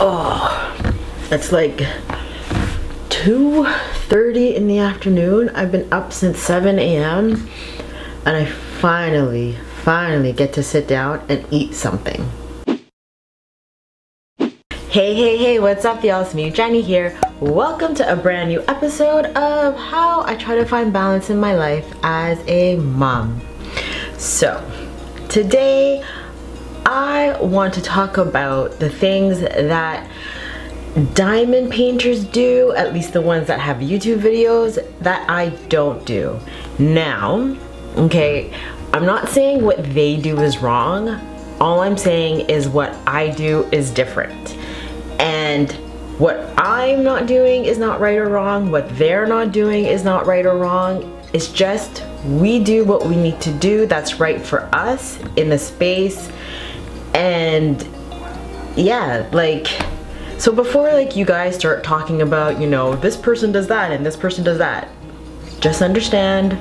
Oh, it's like 2.30 in the afternoon. I've been up since 7 a.m. and I finally, finally get to sit down and eat something. Hey, hey, hey, what's up y'all? It's me, Jennie here. Welcome to a brand new episode of how I try to find balance in my life as a mom. So, today I want to talk about the things that diamond painters do, at least the ones that have YouTube videos, that I don't do. Now, okay, I'm not saying what they do is wrong. All I'm saying is what I do is different. And what I'm not doing is not right or wrong. What they're not doing is not right or wrong. It's just we do what we need to do that's right for us in the space and yeah like so before like you guys start talking about you know this person does that and this person does that just understand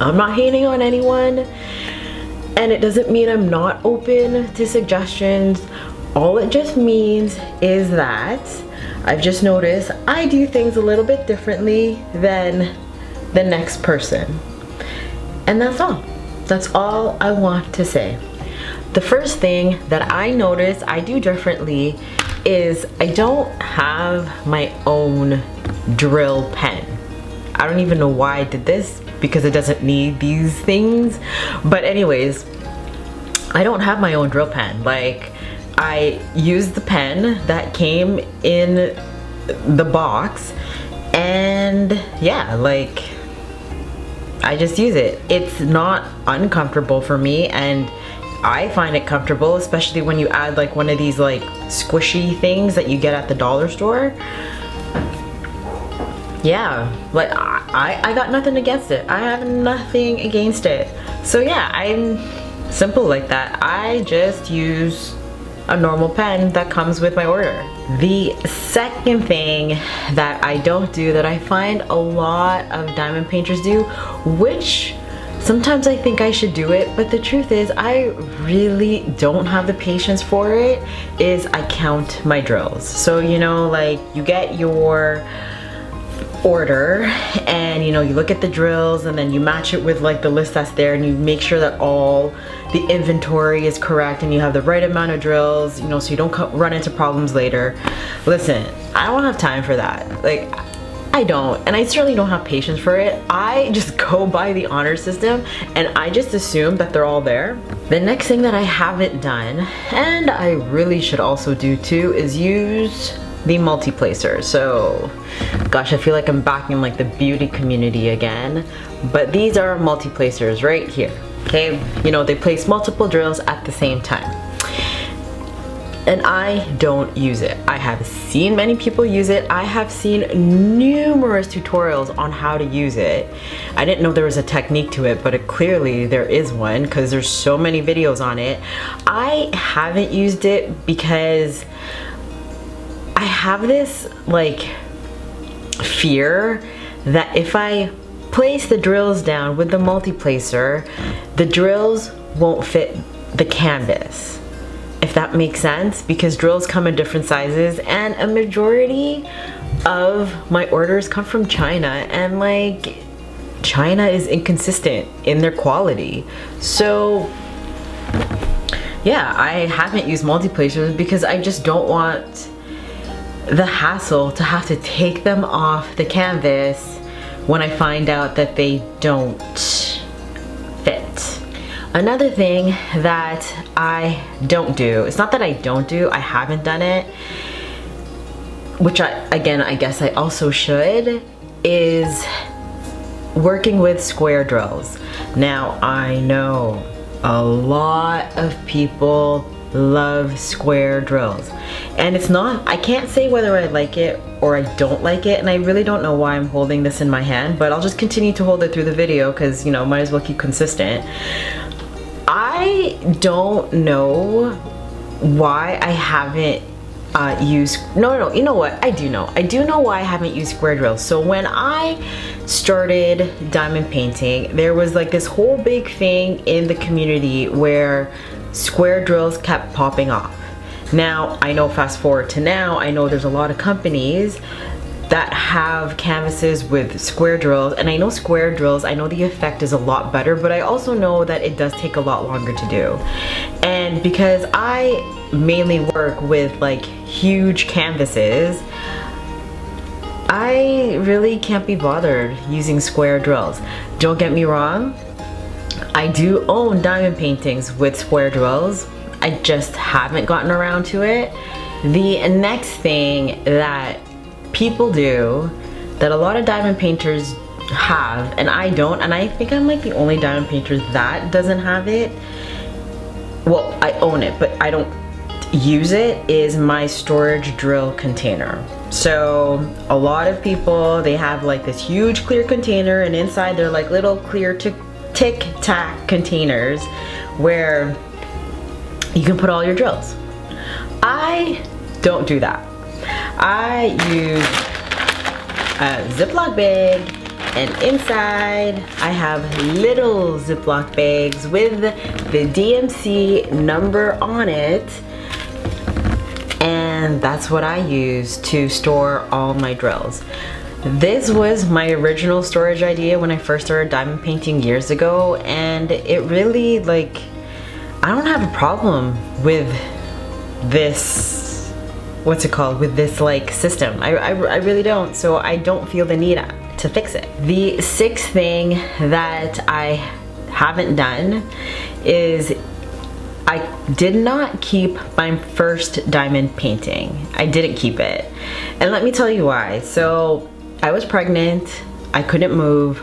I'm not hating on anyone. And it doesn't mean I'm not open to suggestions. All it just means is that I've just noticed I do things a little bit differently than the next person. And that's all. That's all I want to say the first thing that I notice I do differently is I don't have my own drill pen. I don't even know why I did this because it doesn't need these things. But anyways, I don't have my own drill pen. Like I use the pen that came in the box and yeah, like I just use it. It's not uncomfortable for me and I find it comfortable, especially when you add like one of these like squishy things that you get at the dollar store. Yeah, like I, I got nothing against it. I have nothing against it. So yeah, I'm simple like that. I just use a normal pen that comes with my order. The second thing that I don't do that I find a lot of diamond painters do, which Sometimes I think I should do it, but the truth is I really don't have the patience for it, is I count my drills. So, you know, like you get your order and you know you look at the drills and then you match it with like the list that's there and you make sure that all the inventory is correct and you have the right amount of drills you know so you don't run into problems later listen I don't have time for that like I don't, and I certainly don't have patience for it. I just go by the honor system and I just assume that they're all there. The next thing that I haven't done, and I really should also do too, is use the multi-placer. So, gosh, I feel like I'm back in like the beauty community again. But these are multi-placers right here, okay? You know, they place multiple drills at the same time and I don't use it. I have seen many people use it. I have seen numerous tutorials on how to use it. I didn't know there was a technique to it, but it, clearly there is one because there's so many videos on it. I haven't used it because I have this like fear that if I place the drills down with the multi-placer, the drills won't fit the canvas if that makes sense, because drills come in different sizes and a majority of my orders come from China and like China is inconsistent in their quality. So yeah, I haven't used multi-placers because I just don't want the hassle to have to take them off the canvas when I find out that they don't Another thing that I don't do, it's not that I don't do, I haven't done it, which I, again, I guess I also should, is working with square drills. Now, I know a lot of people love square drills. And it's not, I can't say whether I like it or I don't like it, and I really don't know why I'm holding this in my hand, but I'll just continue to hold it through the video because, you know, might as well keep consistent. I don't know why I haven't uh, used, no, no, you know what, I do know. I do know why I haven't used square drills. So when I started diamond painting, there was like this whole big thing in the community where square drills kept popping off. Now, I know fast forward to now, I know there's a lot of companies that have canvases with square drills. And I know square drills I know the effect is a lot better but I also know that it does take a lot longer to do. And because I mainly work with like huge canvases I really can't be bothered using square drills. Don't get me wrong I do own diamond paintings with square drills. I just haven't gotten around to it. The next thing that people do that a lot of diamond painters have and I don't and I think I'm like the only diamond painter that doesn't have it. Well I own it but I don't use it is my storage drill container. So a lot of people they have like this huge clear container and inside they're like little clear tic tac containers where you can put all your drills. I don't do that I use a Ziploc bag and inside I have little Ziploc bags with the DMC number on it and that's what I use to store all my drills. This was my original storage idea when I first started diamond painting years ago and it really like I don't have a problem with this what's it called with this like system. I, I, I really don't so I don't feel the need to fix it. The sixth thing that I haven't done is I did not keep my first diamond painting. I didn't keep it. And let me tell you why. So I was pregnant. I couldn't move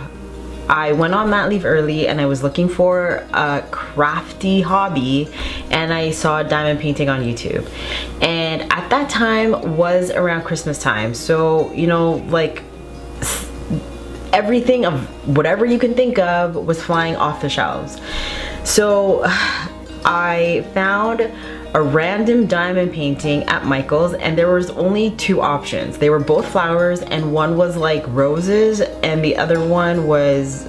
I went on mat leave early and I was looking for a crafty hobby and I saw diamond painting on YouTube. And at that time was around Christmas time. So, you know, like everything of whatever you can think of was flying off the shelves. So I found a random diamond painting at Michael's and there was only two options. They were both flowers and one was like roses and the other one was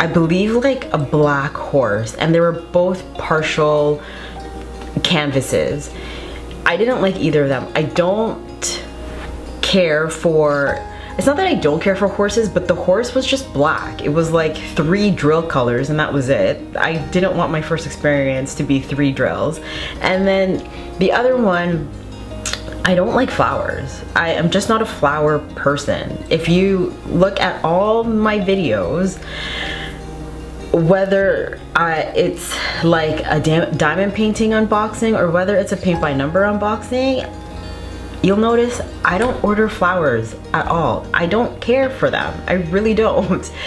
I believe like a black horse and they were both partial canvases. I didn't like either of them. I don't care for it's not that I don't care for horses, but the horse was just black. It was like three drill colors and that was it. I didn't want my first experience to be three drills. And then the other one, I don't like flowers. I am just not a flower person. If you look at all my videos, whether I, it's like a diamond painting unboxing or whether it's a paint by number unboxing, you'll notice I don't order flowers at all. I don't care for them. I really don't.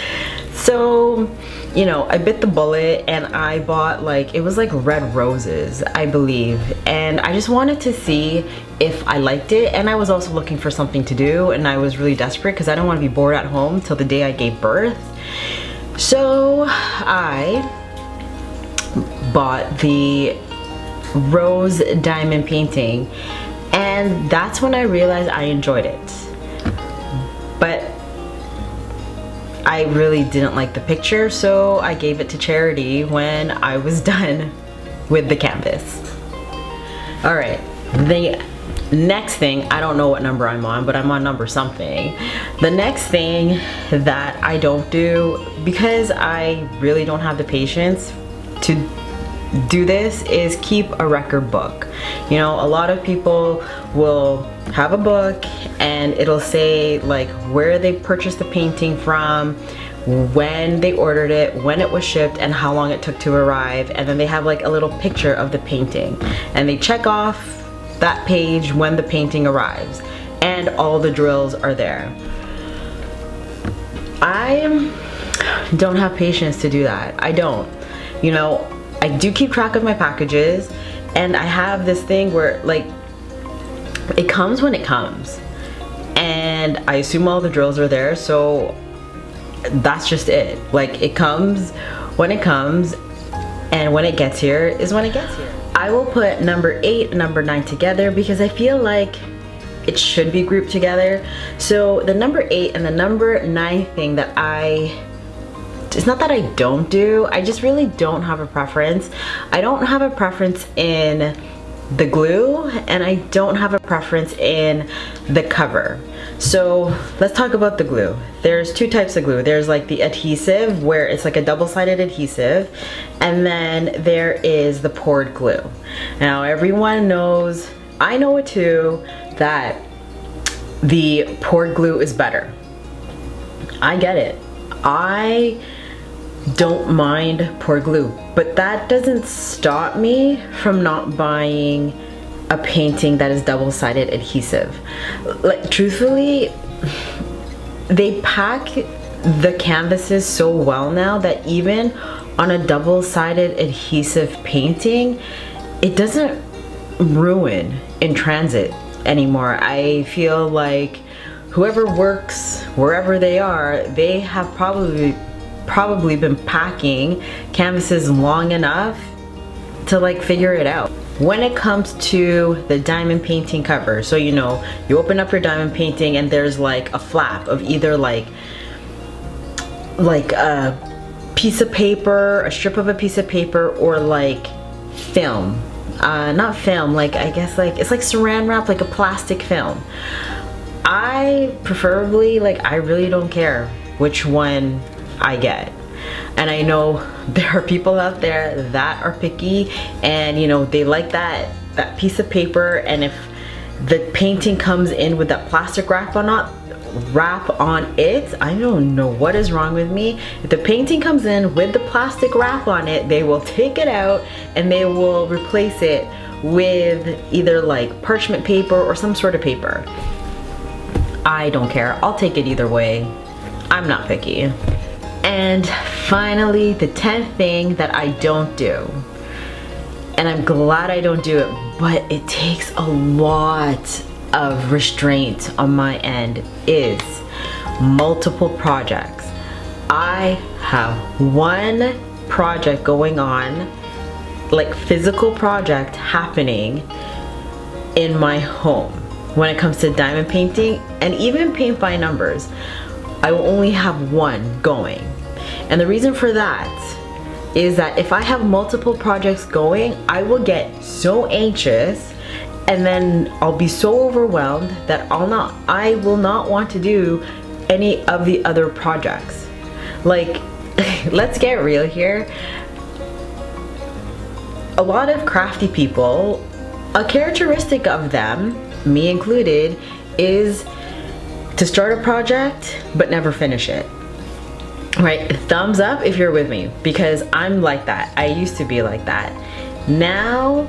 So, you know, I bit the bullet and I bought like, it was like red roses, I believe. And I just wanted to see if I liked it. And I was also looking for something to do and I was really desperate because I don't want to be bored at home till the day I gave birth. So I bought the rose diamond painting and that's when I realized I enjoyed it. But I really didn't like the picture, so I gave it to charity when I was done with the canvas. All right, the next thing, I don't know what number I'm on, but I'm on number something. The next thing that I don't do, because I really don't have the patience to do this is keep a record book. You know, a lot of people will have a book and it'll say like where they purchased the painting from, when they ordered it, when it was shipped, and how long it took to arrive. And then they have like a little picture of the painting. And they check off that page when the painting arrives. And all the drills are there. I don't have patience to do that. I don't. You know, I do keep track of my packages and I have this thing where like it comes when it comes. And I assume all the drills are there so that's just it. Like it comes when it comes and when it gets here is when it gets here. I will put number eight and number nine together because I feel like it should be grouped together. So the number eight and the number nine thing that I it's not that I don't do, I just really don't have a preference. I don't have a preference in the glue and I don't have a preference in the cover. So let's talk about the glue. There's two types of glue. There's like the adhesive where it's like a double-sided adhesive and then there is the poured glue. Now everyone knows, I know it too, that the poured glue is better. I get it. I don't mind poured glue, but that doesn't stop me from not buying a painting that is double-sided adhesive. Like truthfully, they pack the canvases so well now that even on a double-sided adhesive painting, it doesn't ruin in transit anymore. I feel like whoever works wherever they are, they have probably probably been packing canvases long enough to like figure it out. When it comes to the diamond painting cover, so you know, you open up your diamond painting and there's like a flap of either like like a piece of paper, a strip of a piece of paper, or like film. Uh, not film, like I guess like, it's like saran wrap, like a plastic film. I preferably, like I really don't care which one I get. And I know there are people out there that are picky and you know, they like that, that piece of paper and if the painting comes in with that plastic wrap on not, wrap on it, I don't know what is wrong with me. If the painting comes in with the plastic wrap on it, they will take it out and they will replace it with either like parchment paper or some sort of paper. I don't care, I'll take it either way. I'm not picky. And finally, the 10th thing that I don't do. And I'm glad I don't do it, but it takes a lot of restraint on my end is multiple projects. I have one project going on, like physical project happening in my home when it comes to diamond painting and even paint by numbers. I will only have one going. And the reason for that is that if I have multiple projects going, I will get so anxious and then I'll be so overwhelmed that I'll not, I will not want to do any of the other projects. Like, let's get real here. A lot of crafty people, a characteristic of them, me included, is to start a project but never finish it. Right, thumbs up if you're with me because I'm like that. I used to be like that. Now,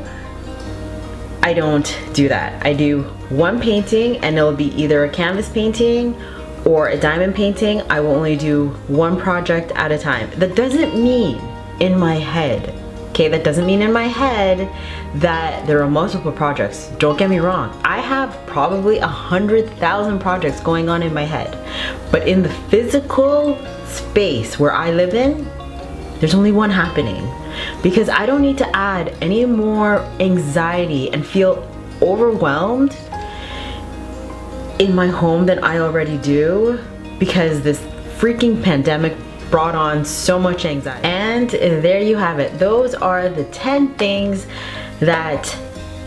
I don't do that. I do one painting and it'll be either a canvas painting or a diamond painting. I will only do one project at a time. That doesn't mean in my head Okay, that doesn't mean in my head that there are multiple projects. Don't get me wrong. I have probably a hundred thousand projects going on in my head. But in the physical space where I live in, there's only one happening. Because I don't need to add any more anxiety and feel overwhelmed in my home than I already do because this freaking pandemic brought on so much anxiety. And there you have it. Those are the 10 things that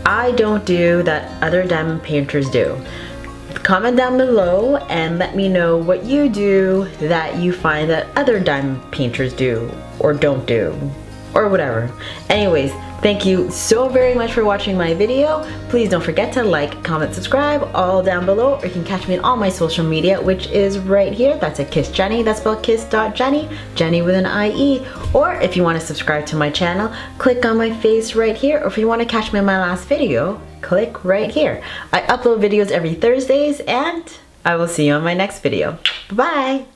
I don't do that other diamond painters do. Comment down below and let me know what you do that you find that other diamond painters do or don't do or whatever. Anyways, Thank you so very much for watching my video. Please don't forget to like, comment, subscribe all down below or you can catch me on all my social media which is right here. That's a Kiss Jennie. That's spelled kiss.jennie, Jennie with an I-E. Or if you want to subscribe to my channel, click on my face right here. Or if you want to catch me in my last video, click right here. I upload videos every Thursdays and I will see you on my next video. Bye-bye.